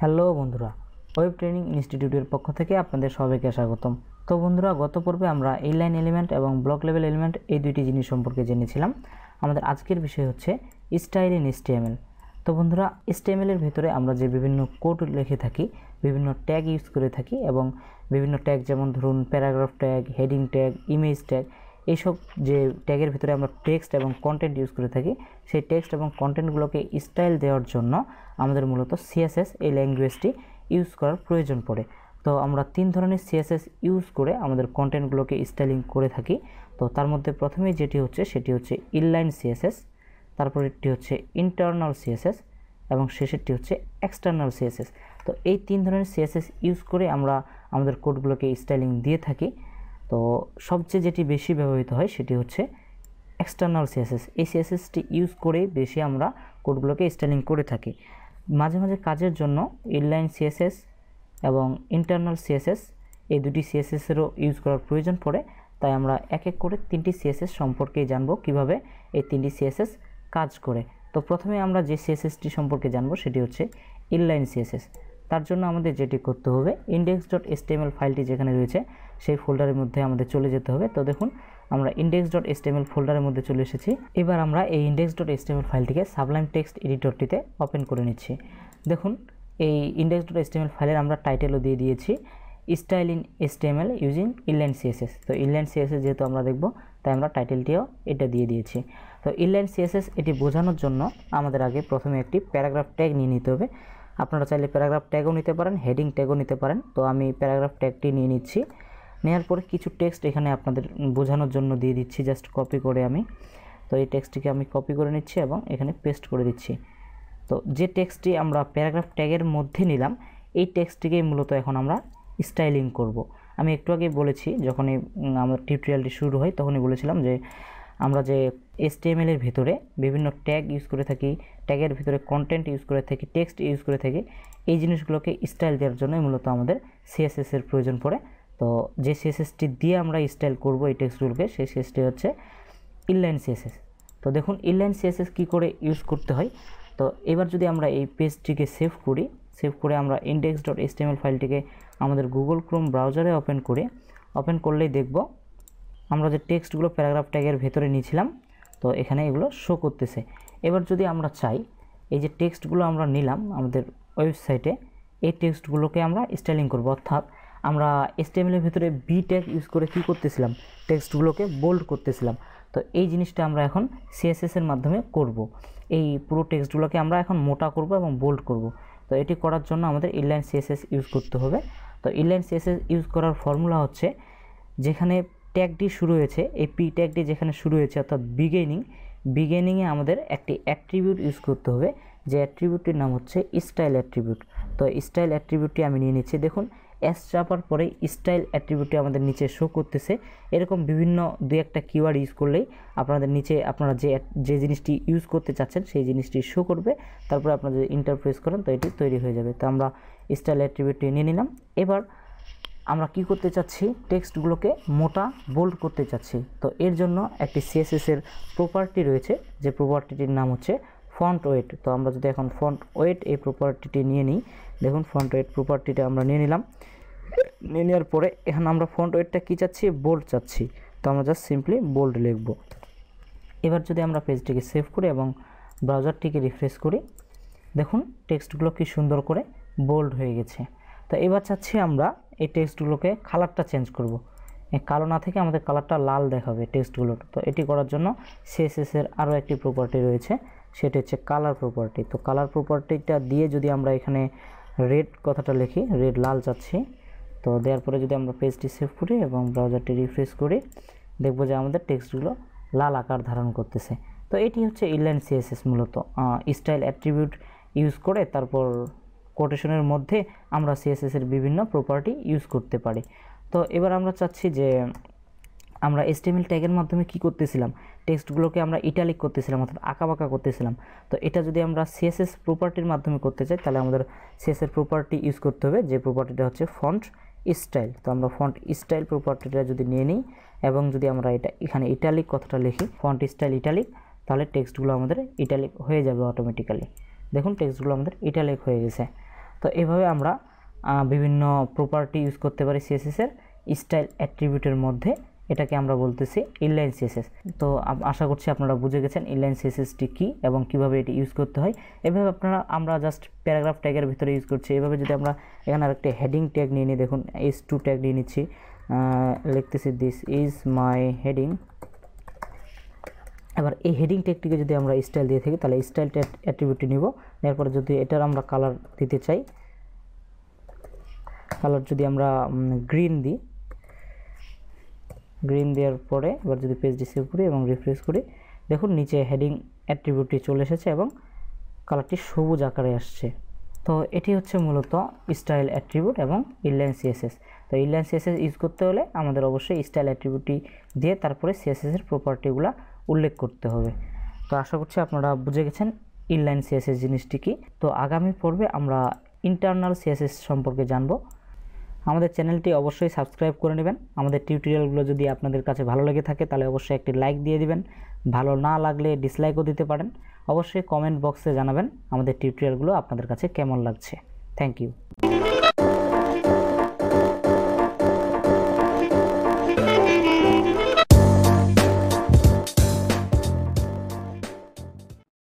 Hello বন্ধুরা, web training ইনস্টিটিউটের পক্ষ থেকে আপনাদের সবাইকে স্বাগতম। তো বন্ধুরা, গত পর্বে আমরা ইনলাইন এলিমেন্ট এবং ব্লক লেভেল এলিমেন্ট এই দুইটি জিনিস সম্পর্কে জেনেছিলাম। আমাদের আজকের বিষয় হচ্ছে স্টাইল ইন এসটিএমএল তো বন্ধুরা এসটিএমএল এর ভেতরে আমরা যে বিভিন্ন কোড লিখে থাকি, বিভিন্ন ট্যাগ ইউজ করে থাকি এবং বিভিন্ন ট্যাগ যেমন ধরুন paragraph tag heading tag image tag এইসব যে ট্যাগের ভিতরে আমরা টেক্সট এবং কন্টেন্ট ইউজ করে থাকি, সেই টেক্সট এবং কন্টেন্টগুলোকে স্টাইল দেওয়ার জন্য আমাদের মূলত সিএসএস এই ল্যাঙ্গুয়েজটি ইউজ করার প্রয়োজন পড়ে। তো আমরা তিন ধরনের সিএসএস ইউজ করে আমাদের কন্টেন্টগুলোকে স্টাইলিং করে থাকি। তো তার মধ্যে প্রথমেই যেটি হচ্ছে, সেটি হচ্ছে ইনলাইন সিএসএস তারপরেরটি হচ্ছে ইন্টারনাল সিএসএস এবং শেষেরটি হচ্ছে এক্সটার্নাল সিএসএস তো এই তিন ধরনের সিএসএস ইউজ করে আমরা আমাদের কোডগুলোকে স্টাইলিং দিয়ে থাকি। তো সবচেয়ে যেটি বেশি ব্যবহৃত হয় সেটি হচ্ছে এক্সটার্নাল সিএসএস এই সিএসএসটি ইউজ করেই বেশি আমরা কোডগুলোকে স্টাইলিং করে থাকি। মাঝে মাঝে কাজের জন্য ইনলাইন সিএসএস এবং ইন্টারনাল সিএসএস এই দুটি সিএসএসেরও ইউজ করার প্রয়োজন পড়ে। তাই আমরা এক এক করে তিনটি সিএসএস সম্পর্কে জানব কীভাবে এই তিনটি সিএসএস কাজ করে। তো প্রথমে আমরা যে সিএসএসটি সম্পর্কে জানব সেটি হচ্ছে ইনলাইন সিএসএস তার জন্য আমাদের যেটি করতে হবে ইন্ডেক্স ডট এসটিএমএল ফাইলটি যেখানে রয়েছে সেই ফোল্ডারের মধ্যে আমাদের চলে যেতে হবে। তো দেখুন, আমরা ইন্ডেক্স ডট এসটিএমএল ফোল্ডারের মধ্যে চলে এসেছি। এবার আমরা এই ইন্ডেক্স ডট এসটিএমএল ফাইলটিকে সাবলাইম টেক্সট এডিটরটিতে ওপেন করে নিচ্ছি। দেখুন, এই ইন্ডেক্স ডট এসটিএমএল ফাইলের আমরা টাইটেলও দিয়ে দিয়েছি style in HTML using inline CSS তো ইনলাইন সিএসএস যেহেতু আমরা দেখব, তাই আমরা টাইটেলটিও এটা দিয়ে দিয়েছি। তো ইনলাইন সিএসএস এটি বোঝানোর জন্য আমাদের আগে প্রথমে একটি প্যারাগ্রাফ ট্যাগ নিয়ে নিতে হবে। আপনারা চাইলে প্যারাগ্রাফ ট্যাগও নিতে পারেন হেডিং ট্যাগও নিতে পারেন। তো আমি প্যারাগ্রাফ ট্যাগটি নিয়ে নিচ্ছি। নেওয়ার পরে কিছু টেক্সট এখানে আপনাদের বোঝানোর জন্য দিয়ে দিচ্ছি জাস্ট কপি করে আমি। তো এই টেক্সটটিকে আমি কপি করে নিচ্ছি এবং এখানে পেস্ট করে দিচ্ছি। তো যে টেক্সটটি আমরা প্যারাগ্রাফ ট্যাগের মধ্যে নিলাম, এই টেক্সটটিকেই মূলত এখন আমরা স্টাইলিং করব। আমি একটু আগে বলেছি, যখনই আমার টিউটোরিয়ালটি শুরু হয়, তখনই বলেছিলাম যে আমরা যে এসটিএমএল এর ভিতরে বিভিন্ন ট্যাগ ইউজ করে থাকি ট্যাগের ভিতরে কন্টেন্ট ইউজ করে থাকি টেক্সট ইউজ করে থাকি, এই জিনিসগুলোকে স্টাইল দেওয়ার জন্যই মূলত আমাদের সিএসএস এর প্রয়োজন পড়ে। তো যে সিএসএসটি দিয়ে আমরা স্টাইল করব এই টেক্সটগুলোকে সেই সিএসটি হচ্ছে ইনলাইন সিএসএস তো দেখুন ইনলাইন সিএসএস কী করে ইউজ করতে হয়? তো এবার যদি আমরা এই পেজটিকে সেভ করি সেভ করে আমরা ইন্ডেক্স ডট এসটিএমএল ফাইলটিকে আমাদের গুগল ক্রোম ব্রাউজারে ওপেন করে ওপেন করলেই দেখব আমরা যে টেক্সটগুলো প্যারাগ্রাফ ট্যাগের ভেতরে নিয়েছিলাম, তো এখানে এগুলো শো করতেছে। এবার যদি আমরা চাই, এই যে টেক্সটগুলো আমরা নিলাম আমাদের ওয়েবসাইটে এই টেক্সটগুলোকে আমরা স্টাইলিং করব। অর্থাৎ আমরা এসটিএমএলের ভিতরে বি ট্যাগ ইউজ করে কী করতেছিলাম? টেক্সটগুলোকে বোল্ড করতেছিলাম। তো এই জিনিসটা আমরা এখন সিএসএসের মাধ্যমে করব। এই পুরো টেক্সটগুলোকে আমরা এখন মোটা করব এবং বোল্ড করব। তো এটি করার জন্য আমাদের ইনলাইন সিএসএস ইউজ করতে হবে। তো ইনলাইন সিএসএস ইউজ করার ফর্মুলা হচ্ছে, যেখানে ট্যাগটি শুরু হয়েছে, এই পি ট্যাগটি যেখানে শুরু হয়েছে, অর্থাৎ বিগেনিং বিগেনিংয়ে আমাদের একটি অ্যাট্রিবিউট ইউজ করতে হবে। যে অ্যাট্রিবিউটটির নাম হচ্ছে স্টাইল অ্যাট্রিবিউট তো স্টাইল অ্যাট্রিবিউটটি আমি নিয়ে নিচ্ছি। দেখুন এস চাপার পরে স্টাইল অ্যাট্রিবিউটটি আমাদের নিচে শো করতেছে। এরকম বিভিন্ন দুই একটা কিওয়ার্ড ইউজ করলেই আপনাদের নিচে আপনারা যে যে জিনিসটি ইউজ করতে চাচ্ছেন সেই জিনিসটি শো করবে। তারপরে আপনারা যদি ইন্টারপ্রেস করেন তো এটি তৈরি হয়ে যাবে। তো আমরা স্টাইল অ্যাট্রিবিউটটি নিয়ে নিলাম। এবার আমরা কি করতে চাচ্ছি? টেক্সটগুলোকে মোটা বোল্ড করতে চাচ্ছি। তো এর জন্য একটি সিএসএসের প্রপার্টি রয়েছে। যে প্রপার্টিটির নাম হচ্ছে ফন্ট ওয়েট তো আমরা যদি এখন ফন্ট ওয়েট এই প্রপার্টিটি নিয়ে নিই, দেখুন ফন্ট ওয়েট প্রপার্টিটা আমরা নিয়ে নিলাম। নিয়ে নেওয়ার পরে এখানে আমরা ফন্ট ওয়েটটা কী চাচ্ছি? বোল্ড চাচ্ছি। তো আমরা জাস্ট সিম্পলি বোল্ড লিখব। এবার যদি আমরা পেজটিকে সেভ করি এবং ব্রাউজারটিকে রিফ্রেশ করি, দেখুন টেক্সটগুলো কি সুন্দর করে বোল্ড হয়ে গেছে। তো এবার চাচ্ছি আমরা এই টেক্সটগুলোকে কালারটা চেঞ্জ করব। কালো না থেকে আমাদের কালারটা লাল দেখাবে টেক্সটগুলোর তো এটি করার জন্য সিএসএসের আরও একটি প্রপার্টি রয়েছে, সেটি হচ্ছে কালার প্রপার্টি তো কালার প্রপার্টিটা দিয়ে যদি আমরা এখানে রেড কথাটা লিখি রেড লাল চাচ্ছি, তো দেওয়ার পরে যদি আমরা পেজটি সেভ করি এবং ব্রাউজারটি রিফ্রেশ করি, দেখব যে আমাদের টেক্সটগুলো লাল আকার ধারণ করতেছে। তো এটি হচ্ছে ইনলাইন সিএসএস মূলত। স্টাইল অ্যাট্রিবিউট ইউজ করে তারপর কোটেশনের মধ্যে আমরা সিএসএসের বিভিন্ন প্রপার্টি ইউজ করতে পারি। তো এবার আমরা চাচ্ছি যে আমরা এসটিএমএল ট্যাগের মাধ্যমে কি করতেছিলাম? টেক্সটগুলোকে আমরা ইটালিক করতেছিলাম, অর্থাৎ আঁকাবাঁকা করতেছিলাম। তো এটা যদি আমরা সিএসএস প্রপার্টির মাধ্যমে করতে চাই, তাহলে আমাদের সিএসএস প্রপার্টি ইউজ করতে হবে, যে প্রপার্টিটা হচ্ছে ফন্ট স্টাইল তো আমরা ফন্ট স্টাইল প্রপার্টিটা যদি নিয়ে নিই, এবং যদি আমরা এটা এখানে ইটালিক কথাটা লিখি ফন্ট স্টাইল ইটালিক তাহলে টেক্সটগুলো আমাদের ইটালিক হয়ে যাবে অটোমেটিক্যালি দেখুন টেক্সটগুলো আমাদের ইটালিক হয়ে গেছে। তো এভাবে আমরা বিভিন্ন প্রপার্টি ইউজ করতে পারি সিএসএস এর স্টাইল অ্যাট্রিবিউটের মধ্যে। এটাকে আমরা বলতেছি ইনলাইন সিএসএস তো আশা করছি আপনারা বুঝে গেছেন ইনলাইন সিএসএসটি কী এবং কীভাবে এটি ইউজ করতে হয়। এভাবে আপনারা, আমরা জাস্ট প্যারাগ্রাফ ট্যাগের ভিতরে ইউজ করছি। এভাবে যদি আমরা এখানে আরেকটি হেডিং ট্যাগ নিয়ে নিই, দেখুন এইচ টু ট্যাগ নিয়ে নিচ্ছি। লিখতেছি দিস ইজ মাই হেডিং এবার এই হেডিং ট্যাগটিকে যদি আমরা স্টাইল দিয়ে থাকি, তাহলে স্টাইল অ্যাট্রিবিউটটি নিব। এরপরে যদি এটার আমরা কালার দিতে চাই কালার যদি আমরা গ্রিন দিই গ্রিন দেওয়ার পরে এবার যদি পেজ রিসিভ করি এবং রিফ্রেশ করি, দেখুন নিচে হেডিং অ্যাট্রিবিউটটি চলে এসেছে এবং কালারটি সবুজ আকারে আসছে। তো এটি হচ্ছে মূলত স্টাইল অ্যাট্রিবিউট এবং ইনলাইন সিএসএস তো ইনলাইন সিএসএস ইউজ করতে হলে আমাদের অবশ্যই স্টাইল অ্যাট্রিবিউটটি দিয়ে তারপরে সিএসএস এর প্রপার্টিগুলো উল্লেখ করতে হবে। তো আশা করছি আপনারা বুঝে গেছেন ইনলাইন সিএসএস জিনিসটি কি। তো আগামী পর্বে আমরা ইন্টারনাল সিএসএস সম্পর্কে জানব। আমাদের চ্যানেলটি অবশ্যই সাবস্ক্রাইব করে নেবেন। আমাদের টিউটোরিয়ালগুলো যদি আপনাদের কাছে ভালো লেগে থাকে, তাহলে অবশ্যই একটি লাইক দিয়ে দিবেন। ভালো না লাগলে ডিসলাইকও দিতে পারেন। অবশ্যই কমেন্ট বক্সে জানাবেন আমাদের টিউটোরিয়ালগুলো আপনাদের কাছে কেমন লাগছে। Thank you